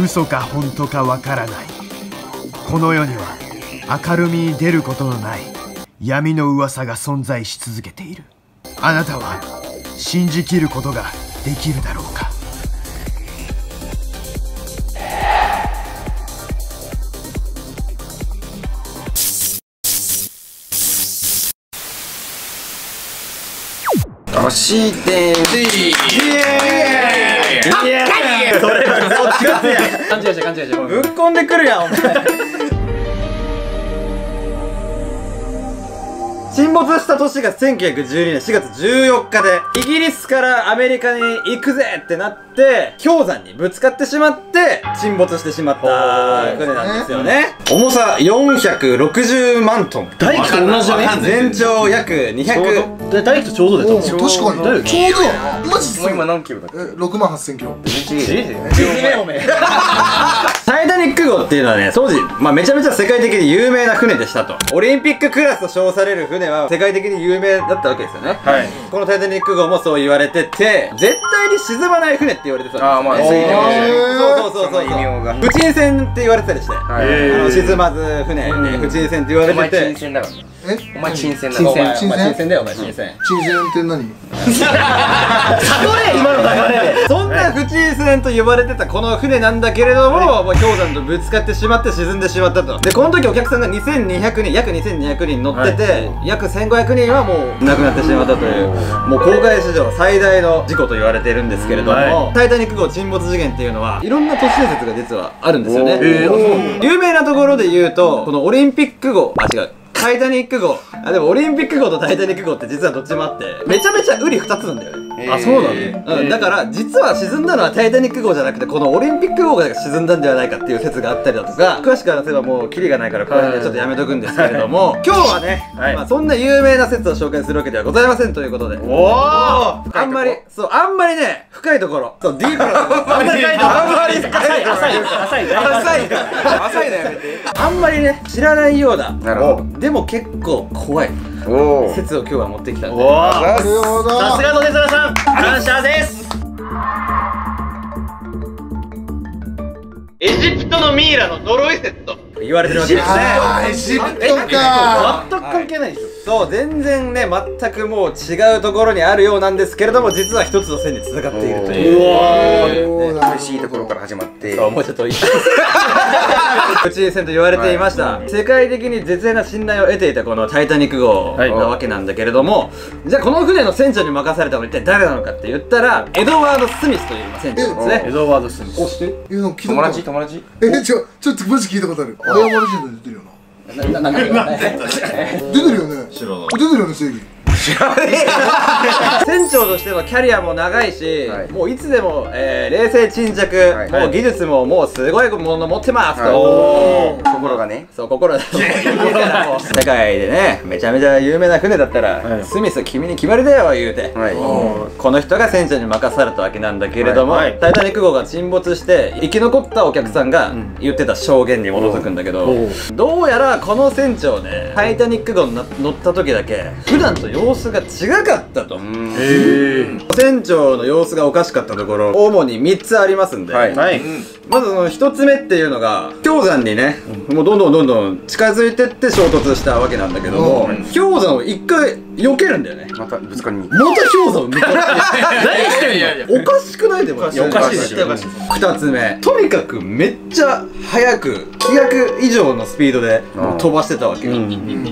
嘘か本当かわからない。この世には明るみに出ることのない闇の噂が存在し続けている。あなたは信じきることができるだろうか。都市伝説勘違いして勘違いしてぶっこんでくるやんお前沈没した年が1912年4月14日でイギリスからアメリカに行くぜってなって氷山にぶつかってしまって沈没してしまった船なんですよね。重さ460万トン。大輝と同じじゃね。全長約200で大輝とちょうどで多分。確かに。ちょうど。やマジっすもう今何キロだっえ6万8000キロ。タイタニック号っていうのはね、当時、まあめちゃめちゃ世界的に有名な船でしたと。オリンピッククラスと称される船は世界的に有名だったわけですよね。はい。このタイタニック号もそう言われてて、絶対に沈まない船って言われてたんですよ、ね。あーまあそういうのそう。そうそうそう。その異名が不沈船って言われてたりして。はいあの沈まず船で不沈船って言われてて。沈船だかえお前沈船だ沈船。から沈船お前沈船だよ、お前沈船。沈船って何今の流れでそんな不沈船と呼ばれてたこの船なんだけれども、もう氷山とぶつかってしまって沈んでしまったと。で、この時お客さんが2200人、約2200人乗ってて、約1500人はもう亡くなってしまったという、もう航海史上最大の事故と言われてるんですけれども、はタイタニック号沈没事件っていうのは、いろんな都市伝説が実はあるんですよね。えー有名なところで言うと、このオリンピック号、あ、違う。タイタニック号。あ、でもオリンピック号とタイタニック号って実はどっちもあって、めちゃめちゃウリ二つなんだよね。あそうなんだ。うん、だから実は沈んだのはタイタニック号じゃなくてこのオリンピック号が沈んだんではないかっていう説があったりだとか詳しく話せばもうキリがないからこれでちょっとやめとくんですけれども。今日はね、はい。まあ、そんな有名な説を紹介するわけではございませんということで。おおあんまりそうあんまりね深いところ。そうディープなところ。あんまりあんまり深い浅い浅い。浅い。から浅いのやめて。あんまりね知らないようななるほでも結構怖い。どおお。説を今日は持ってきたんで。なるほど。さすがの手皿さん。感謝です。エジプトのミイラの呪い説と言われてるわけですね。エジプトか。全く関係ないでしょ。そう全然ね全くもう違うところにあるようなんですけれども実は一つの線に繋がっているという。そうだ美味しいところから始まって。そうもうちょっといい。プチ線と言われていました、世界的に絶大な信頼を得ていたこの「タイタニック号」はい。なわけなんだけれども、じゃあこの船の船長に任されたのは一体誰なのかって言ったらエドワード・スミスという船長ですね。エドワード・スミス。えなんか聞いた友達？友達？えちょちょっとマジ聞いたことある。謝りジェンド出てるよななななな 出てるよね。知らない。出てるよね正義船長としてのキャリアも長いし、はい。もういつでも、えー冷静沈着、はい。もう技術ももうすごいもの持ってますと、お心がね。そう心だ世界でねめちゃめちゃ有名な船だったら、はい。スミス君に決まりだよ言うて、はい。この人が船長に任されたわけなんだけれども、タイタニック号が沈没して生き残ったお客さんが言ってた証言に基づくんだけど、どうやらこの船長ねタイタニック号にな乗った時だけ普段と様子が違かったと、うん。へ船長の様子がおかしかったところ主に3つありますんで、はい。えはい。まずその1つ目っていうのが氷山にね、もうどんどんどんどん近づいてって衝突したわけなんだけども、うん。氷山を1回避けるんだよね。またぶつかりに。また氷山 何してんの？おかしくないでもい。やおかしいですよ。2つ目。とにかくめっちゃ速く規約以上のスピードでうん。飛ばしてたわけよ、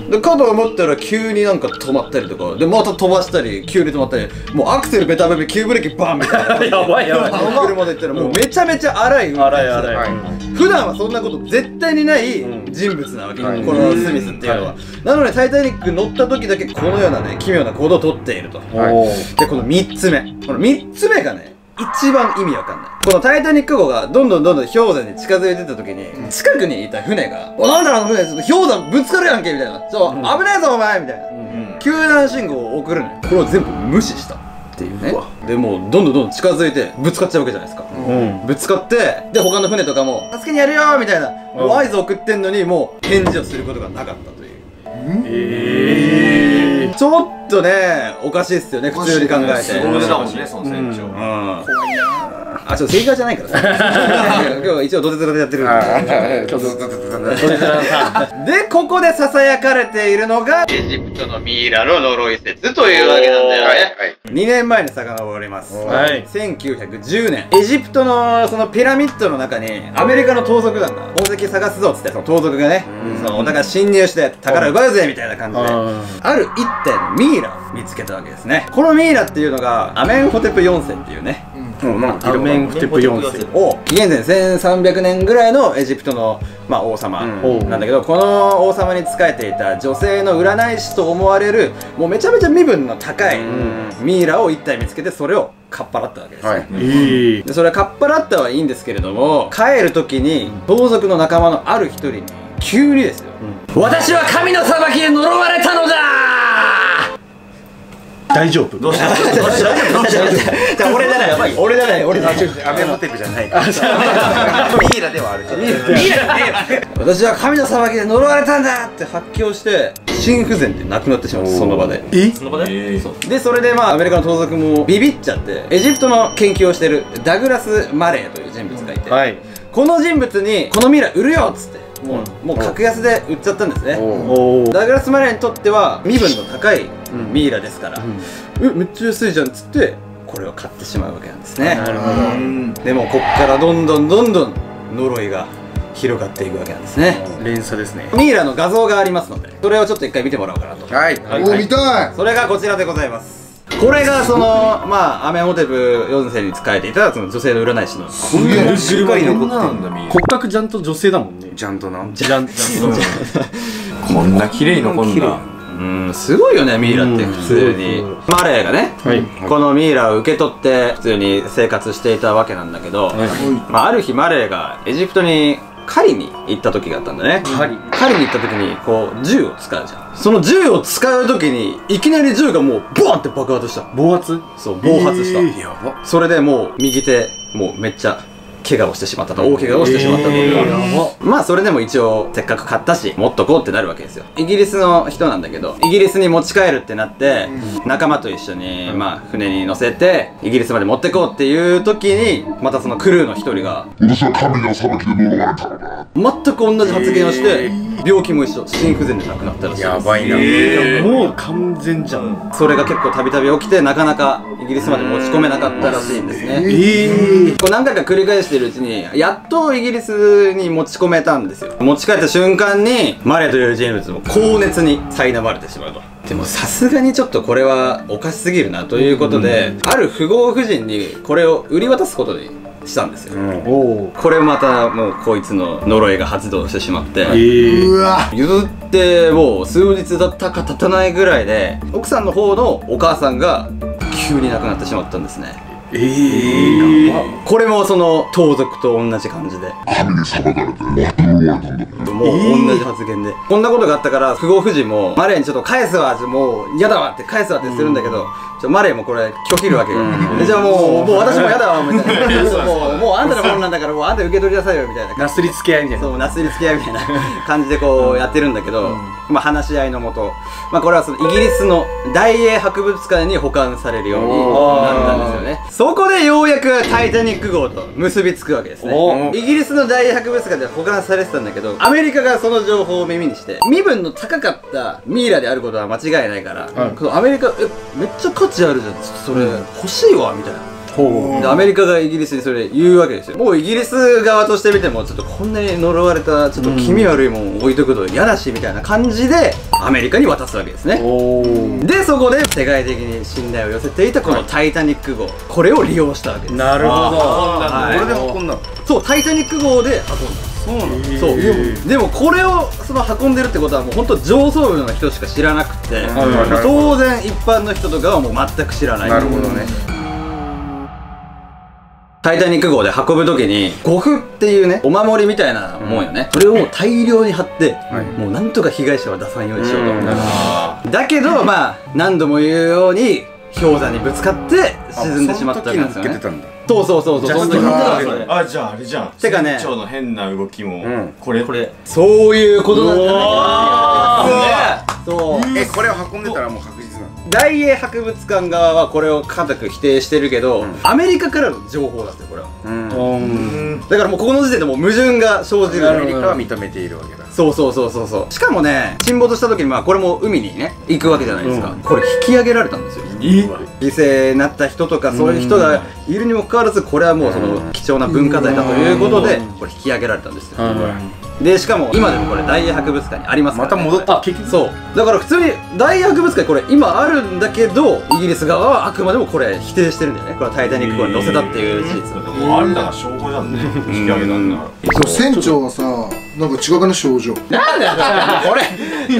でかと思ったら急になんか止まったりとか。でまた飛ばしたり急に止まったり。もうアクセルベタベタ急ブレーキバンみたいな。やばいやばい。車で行ったらもうめちゃめちゃ荒い運転荒い荒い。はい普段はそんなこと絶対にない人物なわけ、はい。このスミスっていうのは、なので「タイタニック」乗った時だけこのようなね奇妙な行動をとっていると、はい。おでこの3つ目。この3つ目がね一番意味わかんない。この「タイタニック号」がどんどんどんどん氷山に近づいてった時に近くにいた船が「おなんだあの船ちょっと氷山ぶつかるやんけ」みたいな「そう危ねえぞお前」みたいな。救難信号を送るのよ。これを全部無視したっていうね。でもうどんどんどんどん近づいてぶつかっちゃうわけじゃないですか、うん。ぶつかってで他の船とかも「助けにやるよ!」みたいなもう合図送ってんのにもう返事をすることがなかったという。えちょっとねおかしいっすよね普通に考えて。す大腕だもんねその船長。うんあ、ちょっと正解じゃないからさ。今日は一応ドテズラでやってるんで。で、ここで囁かれているのが、エジプトのミイラの呪い説というわけなんだよはいね。はい2年前に遡ります。はい1910年。エジプトのそのピラミッドの中に、アメリカの盗賊団が宝石探すぞっつって、その盗賊がね、そのお互い侵入して宝奪うぜみたいな感じで、ある一体のミイラを見つけたわけですね。このミイラっていうのが、アメンホテプ4世っていうね、うんなんかアメンフテプ4世。を紀元前1300年ぐらいのエジプトの、まあ、王様うん。なんだけど、この王様に仕えていた女性の占い師と思われるもうめちゃめちゃ身分の高いミイラを一体見つけてそれをかっぱらったわけです。よ、はい。ええでそれはかっぱらったはいいんですけれども帰る時に盗賊の仲間のある一人に急にですよ、私は神の裁きで呪われたのだ大丈夫？どうした？じゃあ俺じゃない俺じゃない俺じゃないアメモテプじゃない。からミイラではある。けど私は神の裁きで呪われたんだって発狂して心不全で亡くなってしまうその場で。え？その場で？でそれでまあアメリカの盗賊もビビっちゃってエジプトの研究をしてるダグラス・マレーという人物がいて、はい。この人物にこのミイラ売るよっつってもう,、もう格安で売っちゃったんですね。ダグラス・マレーにとっては身分の高いミイラですから、えめっちゃ安いじゃんっつってこれを買ってしまうわけなんですね。なるほど。でもこっからどんどんどんどん呪いが広がっていくわけなんですね。連鎖ですね。ミイラの画像がありますのでそれをちょっと一回見てもらおうかなと。はい。お見たい。それがこちらでございますこれがそのまあアメンホテプ4世に仕えていたその女性の占い師の。すげえ。しっかり残ってんだ骨格ちゃんと女性だもんね。ちゃんとな。じゃんこんな綺麗に残んだうん。すごいよねミイラってうん。普通に。マレーがねはい。このミイラを受け取って普通に生活していたわけなんだけど、まあ、ある日マレーがエジプトに狩りに行った時があったんだね。狩り。狩りに行った時にこう銃を使うじゃん。その銃を使う時にいきなり銃がもうボーンって爆発した。暴発そう暴発した、えーそれでもう右手もうめっちゃ怪我をしてしまったと。大怪我をしてしまったという、えーまあそれでも一応せっかく買ったし持っとこうってなるわけですよ。イギリスの人なんだけどイギリスに持ち帰るってなって、仲間と一緒に、まあ船に乗せてイギリスまで持ってこうっていう時にまたそのクルーの一人が私は神の裁きで呪われた。のだ。全く同じ発言をして、病気も一緒心不全で亡くなったらしいやばいな。もう完全じゃん。それが結構たびたび起きてなかなかイギリスまで持ち込めなかったらしいんですね。ええこう何回か繰り返してるうちにやっとイギリスに持ち込めたんですよ。持ち帰った瞬間にマレーという人物も高熱に苛まれてしまうと。でもさすがにちょっとこれはおかしすぎるなということで、ある富豪夫人にこれを売り渡すことにしたんですよ、おおこれまたもうこいつの呪いが発動してしまって、ええうわ。譲ってもう数日だったか経たないぐらいで奥さんの方のお母さんが急に亡くなってしまったんですねええこれもその盗賊と同じ感じで。神に裁かれて、また呪われたんだ。もう同じ発言で、こんなことがあったから富豪夫人もマレーにちょっと返すわもう嫌だわって返すわってするんだけど、ちょマレーもこれ拒否るわけよ、でじゃあもうもう私も嫌だわみたいな。もうもうあんたのものなんだからもうあんた受け取りなさいよみたいななすりつけ合いみたいな。そうなすりつけ合いみたいな感じでこうやってるんだけど、まあ話し合いのもと、まあ、これはそのイギリスの大英博物館に保管されるようになったんですよね。そこでようやく「タイタニック号」と結びつくわけですね。おイギリスの大英博物館で保管されてたんだけどアメリカがその情報を耳にして身分の高かったミイラであることは間違いないから、はい。このアメリカえめっちゃ価値あるじゃん。ちょっとそれ欲しいわみたいな。ほでアメリカがイギリスにそれ言うわけですよ。もうイギリス側としてみてもちょっとこんなに呪われたちょっと気味悪いもん置いとくと嫌だしみたいな感じでアメリカに渡すわけですうねでそこで世界的に信頼を寄せていたこの「タイタニック号」これを利用したわけです。なるほど。はい。これで運んだの。そう「タイタニック号」で運んだそうなのそうでもでもこれをその運んでるってことはもう本当上層部の人しか知らなくて、当然一般の人とかはもう全く知らない。なるほどね。タイタニック号で運ぶ時に護符っていうねお守りみたいなもんよね、それをもう大量に貼って、い。もうなんとか被害者は出さんようにしようと、うん。だけどまあ何度も言うように氷山にぶつかって沈んでしまったわけですよねそうそうそうそう。そんなあそれあじゃああれじゃん。てかね。船長の変な動きも、うん。これ。これそういうことなんじゃそう。えこれを運んでたらもう確実なの？大英博物館側はこれを固く否定してるけど、アメリカからの情報だってこれは。うん。だからもうここの時点でもう矛盾が生じる。アメリカは認めているわけだ。そうそうそうそうそう。しかもね沈没した時にまあこれも海にね行くわけじゃないですか、これ引き上げられたんですよ犠牲になった人とかそういう人がいるにもかかわらずこれはもうその貴重な文化財だということでこれ引き上げられたんですよ、でしかも今でもこれ大英博物館にありますから、ね、また戻った。あ結局そう。だから普通に大英博物館これ今あるんだけどイギリス側はあくまでもこれ否定してるんだよね。これは「タイタニック号」に載せたっていう事実あんだが証拠だね。引き上げたんだから。そう船長はさなんか違くない症状なんだよこれ。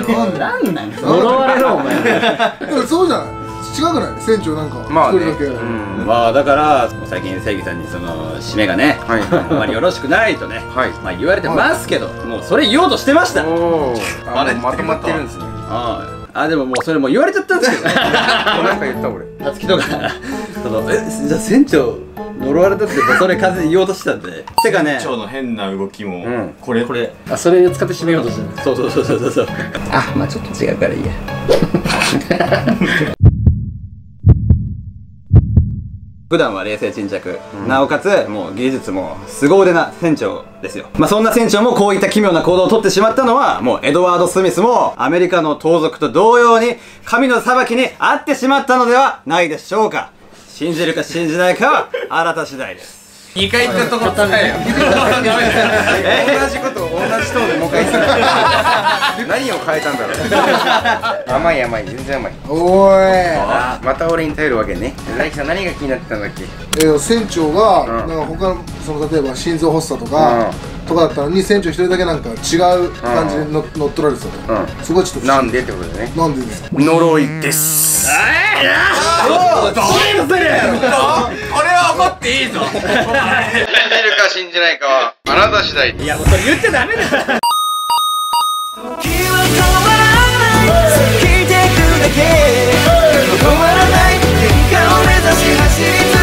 なんでなんなん呪われろお前。そうじゃない違くない？船長なんか。まあね。だけ、うん。まあだから最近正義さんにその締めがね、はい。あんまりよろしくないとね、はい。まあ言われてますけど、もうそれ言おうとしてました、はいおおあもうまとまってるんですね。あでももうそれもう言われちゃったんですけど。ねなんか言った俺。夏希とか。そのえじゃあ船長呪われたってそれ完全に言おうとしてたんで。てかね。長の変な動きもん。これ？これ。あそれ使って締めようとしてる。そうそうそうそうそう。あまあちょっと違うからいいや 普段は冷静沈着、なおかつもう技術も凄腕な船長ですよ。まあそんな船長もこういった奇妙な行動をとってしまったのはもうエドワード・スミスもアメリカの盗賊と同様に神の裁きに遭ってしまったのではないでしょうか。信じるか信じないかはあなた次第です2回言ったとこ伝えよ。同じことを同じトーンでもう一回何を変えたんだろう。甘い甘い全然甘い。おーい。また俺に頼るわけね。大樹さん何が気になってたんだっけ？えー船長が、うん。なんか他のその例えば心臓発作とか、とかだったのに船長一人だけなんか違う感じで乗,、っ取られてたの、すごいちょっとなんでってことだね。なんでですか？呪いです。ええー、どういうこやろこれは怒っていいぞ。信じるか信じないかはあなた次第いやもうそれ言っちゃダメだよ。聞いてくだけ。止まらない。喧嘩を目指し走り